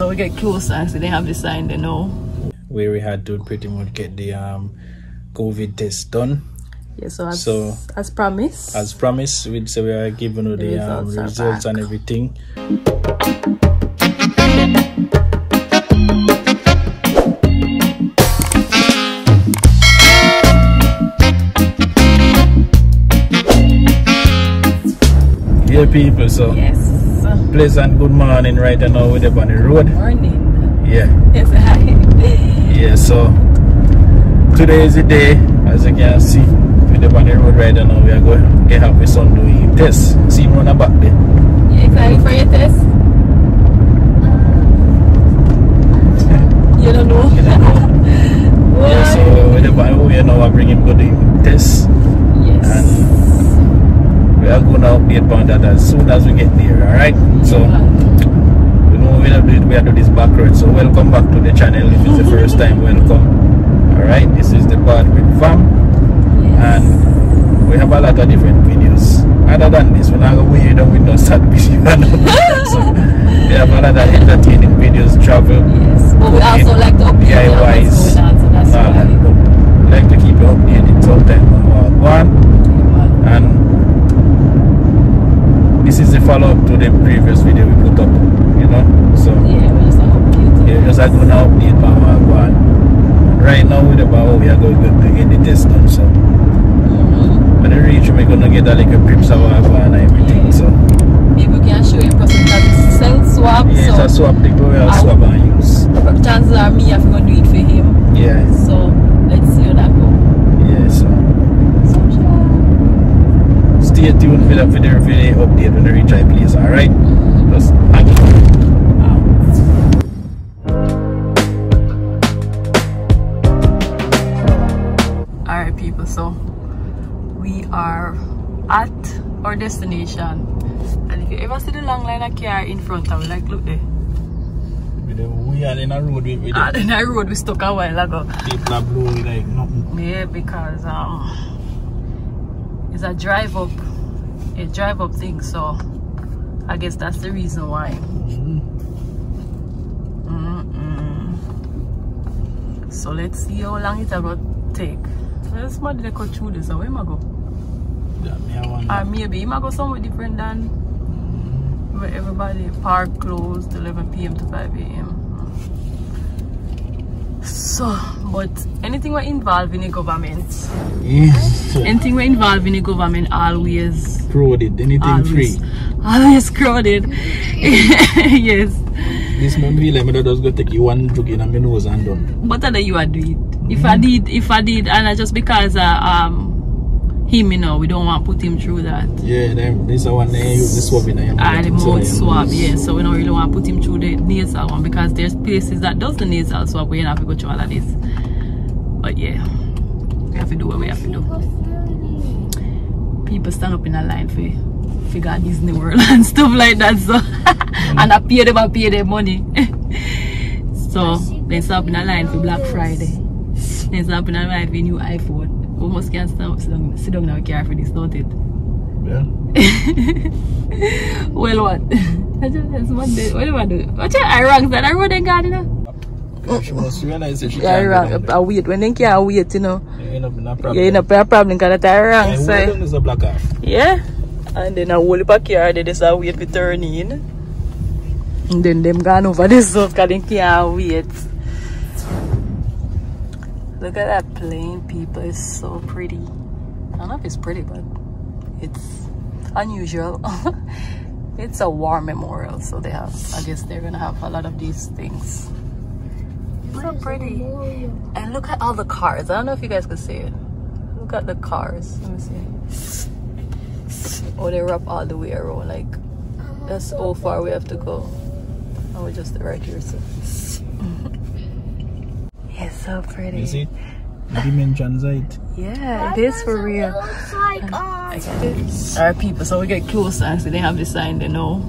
So we get closer and so they have the sign they know. Where we had to pretty much get the um, COVID test done. Yeah, so as, So- as promised. As promised, we say we are giving you the, The um, results are results and everything. Yeah, people. So yes. Pleasant good morning right now. We're up on the road. Morning. Yeah. Yes, hi. Yeah, so today is the day, as you can see, we're up on the road right now. We are going to help with son doing test. See him run back there. You excited for your test? You don't know. You don't know? Yeah, so we're up on the road now. I bring him go do test. We are going to update on that as soon as we get there, alright? So, you know, we have to, we have to do this back road. So, welcome back to the channel. If it's the first time, welcome. Alright, this is the part with fam. and we have a lot of different videos. Other than this, we're not going to down with no sad video. so we have a lot of entertaining videos, travel, yes. But we also like to update you on what's DIYs, going on, so that's all that. why. But we like to keep you updated sometime on what one. And this is the follow up to the previous video we put up, you know. So Yeah, we just yeah, like going to update on what one. Right now, with the bow, we are going to get the test done. So when we reach, we're going to get a little grips of what one and everything. So. People can show you because it's self swap. Yeah, so it's a swap but we have swap and use. chances are me have to do it for him. Yeah, So let's see how that go. yeah, so stay tuned for the, for the update when we reach our place, alright? Mm-hmm. Just hang we are at our destination. And if you ever see the long line of car in front of us, like look there. We are in a road with, with Ah, the then road we stuck a while ago. people are blowing like nothing. Yeah, because um it's a drive up a drive up thing, so I guess that's the reason why. Mm-mm. So let's see how long it will take. Well, somebody they go through this, where am I go? Yeah, me I want Or maybe it might go somewhere different than where everybody park closed 11 p.m. to 5 a.m. So, but anything we're involved in the government, Yes. anything we're involved in the government always, Crowded, anything always, free. always crowded. yes. This man feel like me that just go take you one drug in my nose and done. But other you are do it. If I did, if I did, and I just because uh, um him, you know, we don't want to put him through that. Yeah, them, this is one they use the swab in your Ah, the mouth, so mouth yeah. swab, yeah. So we don't really want to put him through the nasal one because there's places that does the nasal swab where you don't have to go through all of this. But yeah, we have to do what we have to do. People stand up in a line for figure out Disney World and stuff like that. So and I pay them and pay them money. so they stand up in a line for Black Friday. They stand up in a line for a new iPhone. Almost can't stand up, sit down, now, care for this, don't it? Yeah. Well, what? I just it's Monday. What do I do? Out, I wrong that I wrote in God, you know. Yeah, she must realize that she Yeah, can't wrong. go down I wait when they can't wait, you know. You end up in a problem. Yeah, you know, a problem because that I wrong And done is a black off. Yeah. And then I hold up a car, they just wait for turn in. And then them gone over this stuff because they can't wait. Look at that plane, people. It's so pretty. I don't know if it's pretty, but it's unusual. it's a war memorial, so they have, I guess they're gonna have a lot of these things. So pretty. And look at all the cars. I don't know if you guys can see it. Look at the cars. Let me see. Oh, they wrap all the way around. Like, that's how far we have to go. Oh, we're just right here, so. it's so pretty. You see? The dimensions right. Yeah, it is for real. looks like Alright, people, so we get closer and so they have the sign, they know.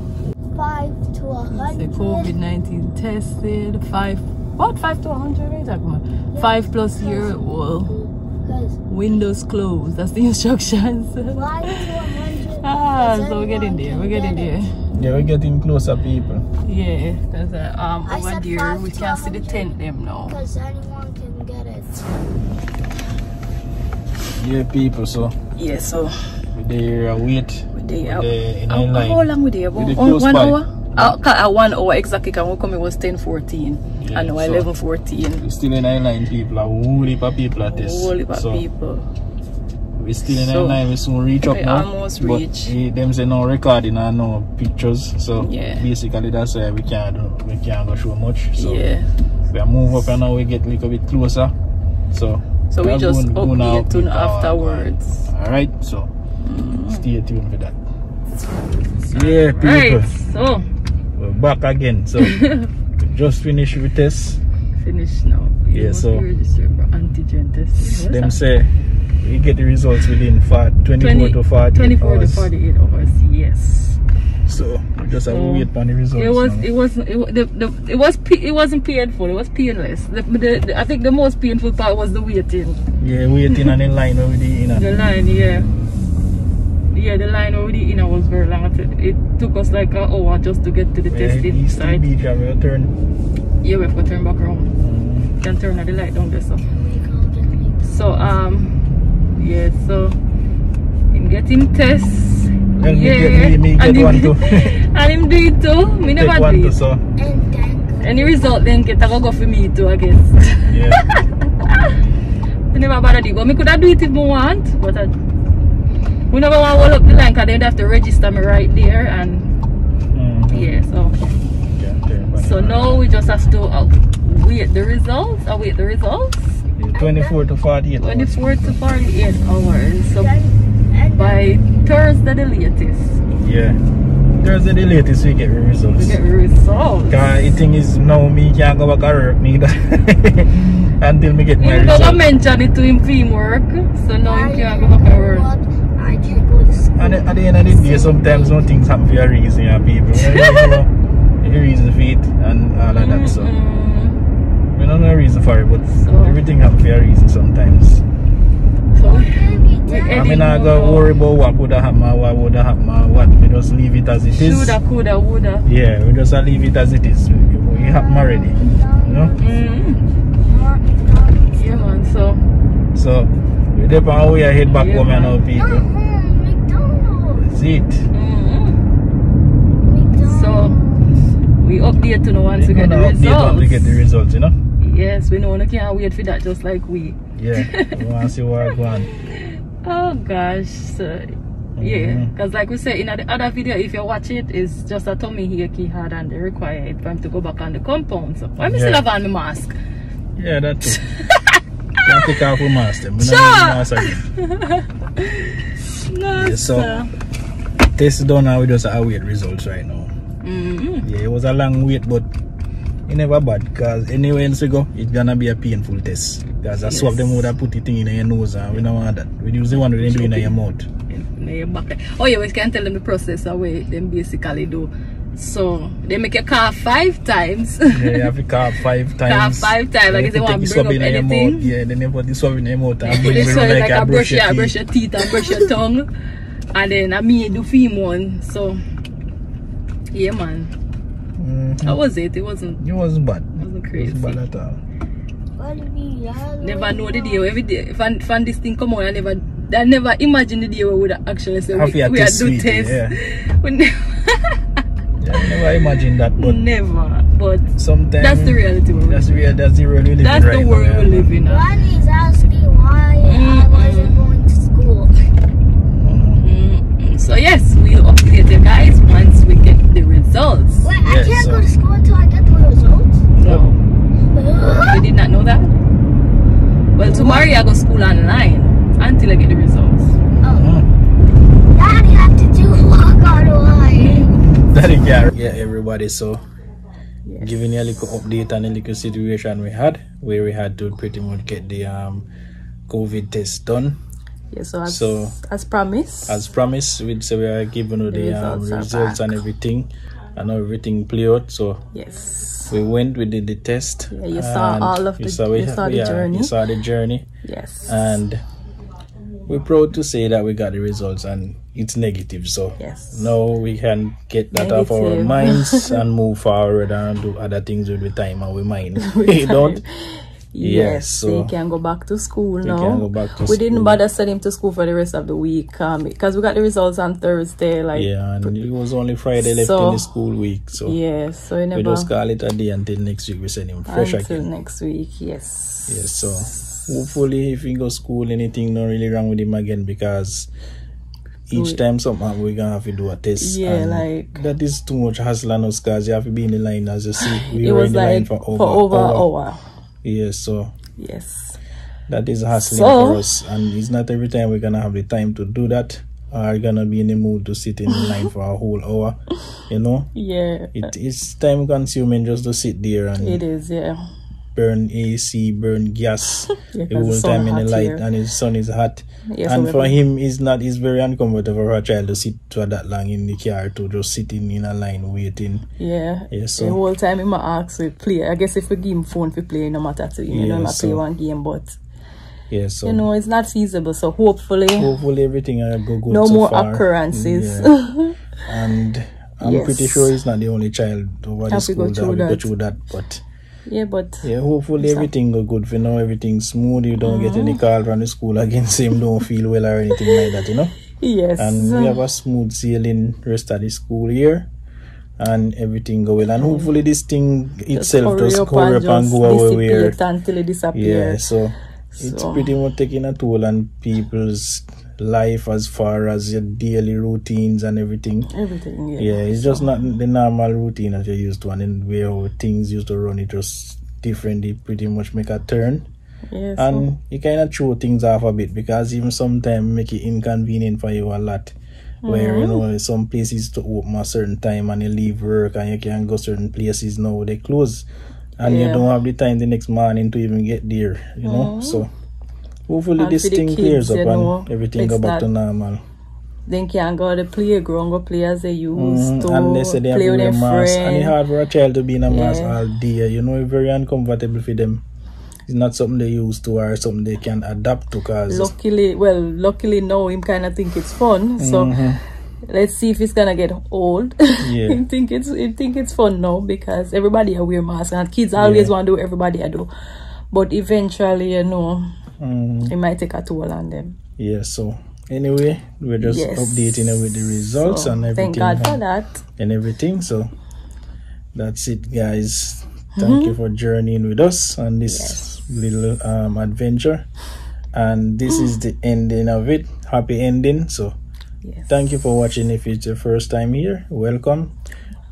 five to a hundred. The hundred. COVID 19 tested, five, what? Five to a 100? What are you talking about? Five plus year old. Because Windows closed. That's the instructions. five to a hundred Ah, so we're getting there. We're getting get there. Yeah, we're getting closer, people. Yeah, there's a, um I over there. We can't see the tent them now. Because anyone can get it. Yeah, people. So Yeah, so we there wait. we there. We there How, a line. how long we there? We About one, one hour? Uh, ca- uh, one hour exactly. Can we come? It was ten fourteen. Yeah, and now so- eleven fourteen. We still in a line, people. A whole heap of people at this. Whole heap of so people. we still in So. We soon reach up now. almost but reach. eh, them say no recording and no pictures. So Yeah. basically that's why we can't do, we can't go show much. So yeah. we are move up and now we get a little bit closer. So So we just going- out update our- afterwards. All right. So mm. stay tuned for that. Yeah, people. Right. So We're back again. So we just finished with test. finish now. You Yeah, so- be registered for antigen test. Them that? say you get the results within fa- 24 to 48 24 to 48 hours. Yes. So we just have to wait for the results. It was it was it, the, the, it was it wasn't painful. It was painless. The, the, the- I think the most painful part was the waiting. yeah, waiting on the line already. You know. The line, yeah. Yeah, the line already in was very long. It, it took us like an hour just to get to the Yeah, testing East site. Beach, have a turn. Yeah, we have to turn back around. Can turn the light down there, so. So um, yeah, so in getting tests. Me yeah, get- me- me and get him- one too. and him do it too. Me Take never one it. so Any result then get a go go for me too, I guess. yeah. never bother do it. But me could have do it if me want, but I, we never want to hold up the line because then they have to register me right there and yeah, so Yeah, turn so now we just have to uh, wait the results. Await the results. Yeah, 24 to 48 hours. 24 to 48 hours. So by Thursday the latest, Yeah. Thursday the latest we get the results. we get results. Cause the thing is now me can't go back to work neither until me get my Even though I results. mentioned it to him film work, so now I he can't go back to work. I can't go to school. And at the end of the day, sometimes some things happen for a reason, yeah, people. You know, a reason for it and all of that. So Mm-mm. we don't know a reason for it, but So- everything happen for a reason sometimes. So we, we. I mean, I got worry about what could have happened, what would have happened, what. We just leave it as it is. Shoulda, coulda, woulda. Yeah, we just leave it as it is. It happened already, you know. Mm. Yeah, man. So So we dip on we are head back Yeah, home and now man. people. That's it. mm. So we update to know once we get the update once we get the results, you know. Yes, we know we can't wait for that, just like we. Yeah, we want to see what going on. Oh gosh. So, yeah, because like we said in the other video, if you watch it, it's just a tummy ache he had and they require it for him to go back on the compound. So why me still Yeah. have on my mask? Yeah, that too. Can't take off the mask don't Sure. mask again. No, Yeah, so- sir. Test done now, we just await results right now. Mhm. Yeah, it was a long wait, but it never bad because anywhere else we go, it's gonna be a painful test. Because I swap Yes. them would have put it in your nose and we don't want that. We use the one we do in your mouth. in your back. Oh yeah, we can tell them the process of way them basically do. So they make you car five times. Yeah, you have to cough five times. Cough five times, like if they want to swab bring up anything. mouth. Yeah, then you put the swab in your mouth and bring this it like, like a brush your, I teeth. brush your teeth and brush your tongue. And then I me do film one. So yeah man. Mhm. How was it? It wasn't It wasn't bad. it wasn't It crazy. wasn't bad at all. What do you mean? Never know the day every day. If I find this thing come on, I never I never imagine the day where we would actually say Have we, we are test do test. yeah. We never, Yeah, I never imagined that, but never. But sometimes that's the reality we're That's the real. That's the world we live in That's right the now, world yeah, we man. live in. uh. is asking why I Mm-mm. wasn't going to school. Mm, So yes, we'll update you guys once we get the results. Wait, I Yes, can't so- go to school until I get the results. No, you did not know that. Well, tomorrow I go to school online until I get the results. Oh. Daddy have to do walk online. That is yeah. Yeah, everybody. So Yes. giving you a little update on a little situation we had where we had to pretty much get the um COVID test done. Yeah, so as, So- as promised. As promised, we say we are giving you The the, um, results are results and everything, and everything play out. So yes. we went, we did the test. Yeah, you saw all of you the- saw, we- you saw the yeah, journey. You saw the journey, Yes. and we're proud to say that we got the results and it's negative. So Yes. now we can get that off our minds and move forward and do other things with the time and we mind. we don't? Yes, so- so he can go back to school now. can go back to we didn't bother send him to school for the rest of the week um, because we got the results on Thursday. Like Yeah, and it was only Friday left So- in the school week. So yeah, so we we never just call it a day until next week we send him fresh until again. next week. Yes. Yes, so hopefully if he go school anything not really wrong with him again because each We- time something happen, we gonna have to do a test. Yeah, like- that is too much hassle on us because you have to be in the line as you see. We were in the line for over, for over hour. hour. Yes, so Yes. that is hassling So- for us and it's not every time we're gonna have the time to do that or gonna be in the mood to sit in the line for a whole hour. You know? Yeah. It is time consuming just to sit there and It is. Yeah. Burn AC, burn gas Yeah, the whole time in the light here. and his sun is hot. Yeah, so and for him it's not it's very uncomfortable for a child to sit for that long in the car to just sitting in a line waiting. Yeah. Yeah, so- the whole time he might ask to play. I guess if we give him phone for play, no matter to him, you know, Yeah, not play one game, but Yeah, so you know, it's not feasible. So hopefully, hopefully everything will go good. no so more far. occurrences. Yeah. And I'm Yes. pretty sure he's not the only child over the Have school that will go through that. But yeah, but yeah, hopefully everything go good for now. Everything's smooth. You don't get Mm-hmm. any call from the school against him. Don't feel well or anything like that. You know. yes, and we have a smooth sailing rest of the school year and everything go well and hopefully this thing itself just hurry up and go away where until it disappears. yeah so it's So- pretty much taking a toll on people's life as far as your daily routines and everything. Everything, yeah. yeah it's just not the normal routine that you're used to and then where things used to run it just differently pretty much make a turn. And you kind of throw things off a bit because even sometimes make it inconvenient for you a lot. Where you mm-hmm. know some places to open a certain time and you leave work and you can go certain places. Now they close and you don't have the time the next morning to even get there you know? So hopefully And this thing kids, clears up know, and everything go back to normal. Then can go to the playground, go play as they used Mhm. to, and they say they play with their mask and it's hard for a child to be in a mask all day you know it's very uncomfortable for them. It's not something they used to or something they can adapt to cause Luckily, well, luckily now him kind of think it's fun. So let's see if it's gonna get old. Yeah. him think it's him think it's fun now because everybody a wear mask and kids always Yeah. want to do everybody I do. But eventually, you know, Mhm. it might take a toll on them. Yeah, so anyway, we're just Yes. updating it with the results So, and everything. Thank God for and, that. and everything. So that's it, guys. Thank you for journeying with us on this Yes. little um, adventure. And this is the ending of it. Happy ending. So Yes. thank you for watching. If it's your first time here, welcome.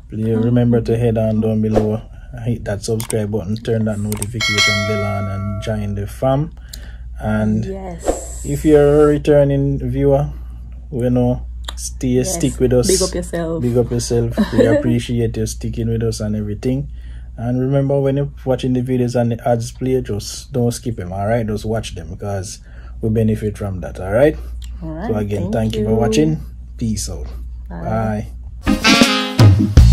Please remember to head on down below, hit that subscribe button, turn that notification bell on, and join the fam. And Yes. if you're a returning viewer, we know stay Yes. stick with us. Big up yourself. Big up yourself. We appreciate you sticking with us and everything. And remember when you're watching the videos and the ads play, just don't skip them, alright? Just watch them because we benefit from that, alright? So again, thank, thank you. you. for watching. Peace out. Bye. Bye.